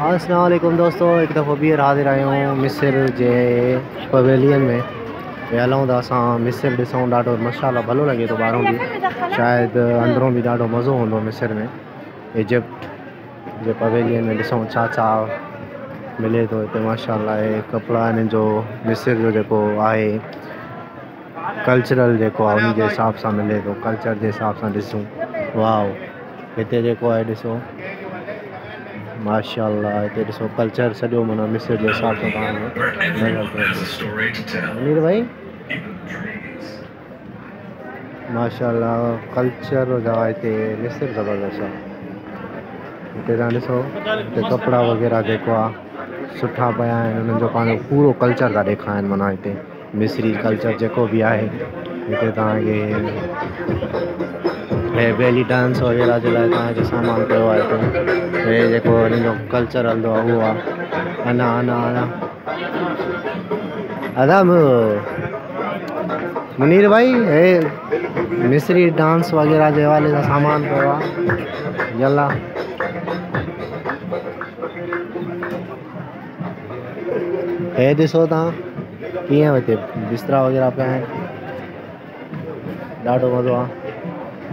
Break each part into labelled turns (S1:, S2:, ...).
S1: ہاں، السلام علیکم دوستو، ایک دفعہ بھی بہر ہاضری آیا مصر جی پویلی میں۔ یہ ہلوں گا اب مصر یسوں ڈاٹ مشالہ بلو لگے تو باہر بھی۔ شاید ادھر بھی مزہ ہوں مصر میں۔ ایجپٹ جی پویلی میں ڈسوں ملے تو ماشاء اللہ کپڑا انجو مصر جو کلچرل ان کے حساب سے ملے تو کلچر کے حساب سے واہ یہ ماشاء اللہ جیسوں کلچر سرو مصر کے حساب سے ماشاء اللہ کلچر جو مصر زبردست ہے۔ ڈسو کپڑا وغیرہ جو ہے ان کو پورا کلچر تھا دکھارن مصری کلچر جو ہے تاکہ یہ بلی ڈانس وغیرہ جو سامان پہنچ کلچر وہ منیر بھائی یہ مصری ڈانس وغیرہ کے حوالے سے سامان پہ آسو تھی بستر وغیرہ پہ ڈاڑھ مزہ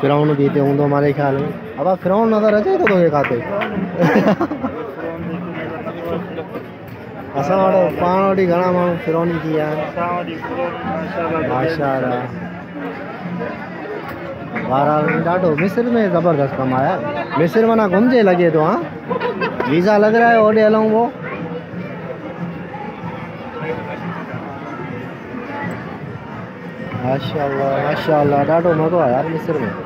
S1: فرعون بیتے ہوں تو ہمارے خیال میں۔ اب آپ نظر آ جائے تو یہ کھاتے اساں وڑو پان وڑی گھنا مانو فرعون کی کیا ماشاء اللہ بہرحال ڈاڈو، مصر میں زبردست کمایا مصر منا گھومجے لگے تو ہاں؟ ویزا لگ رہا ہے اوڈے ہلاؤں وہ۔ ماشاء اللہ ماشاء اللہ آیا مصر میں۔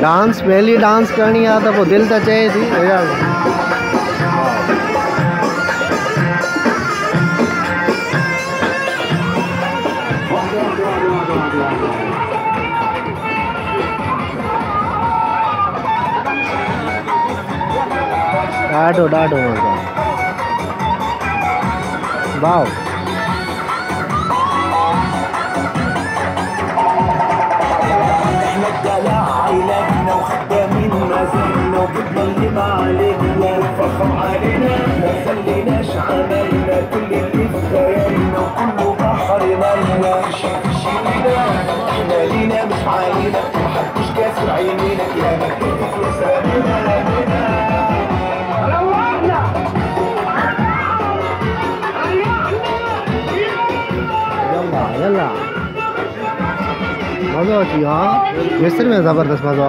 S1: ڈانس پہلی ڈانس کرنی ہے تو دل تو چے تھی مزہ باؤ
S2: وتضلم علينا وفخم علينا. ما خليناش عملنا كل اللي في خيالنا وكله بحر ملناش شيلنا إحنا لينا مش علينا محدش كاسر عينينا. يا مكان تخلص رمينا رمينا
S1: يلا مزہ آتی ہاں ویسے میں زبردست مزہ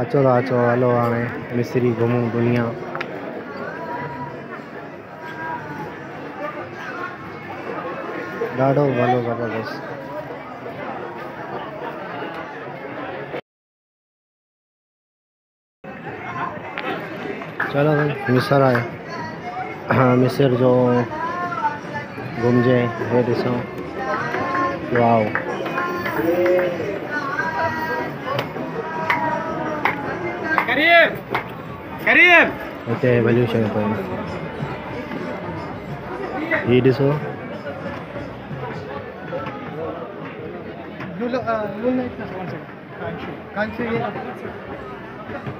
S1: اچھو دا اچھو ہلو آنے مصری گھوموں دنیا ڈاڑو بھلو بھلو بھلو بھلو چلو بھائی مصر آئے ہاں مصر جو گھوم جائے واؤ قریب یہ ڈسو you? You?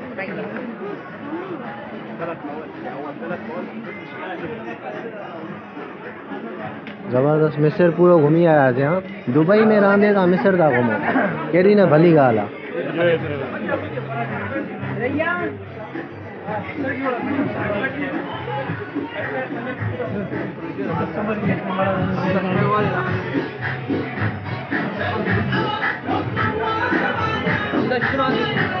S1: سيئة زبردست مصر پورو گھمی آیا تھے ہاں؟ دبئی میں راندے تھا مصر تھا گھومو کہڑی نہ بھلی گال Thank you.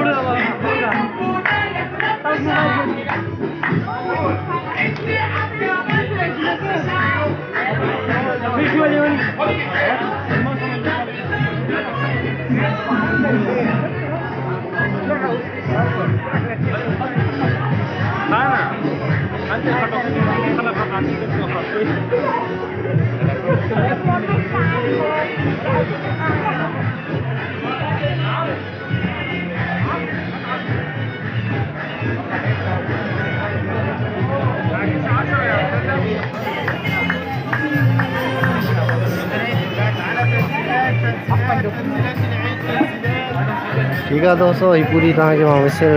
S1: ٺيڪ آهي دوستو هيءَ پوري توهان کي مان مسر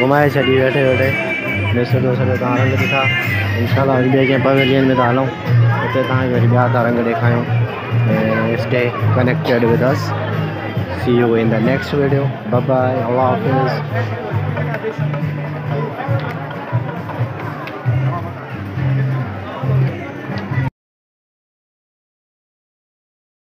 S1: گهمائي ڇڏي ويٺي ويٺي سڄو توهان رنگ ڏٺا انشا وري ٻئي ڪنهن پويلين ۾ ٿا هلون هتي توهان کي وري ٻيا ٿا رنگ ڏيکاريون ۽ stay connected with us see you in the next video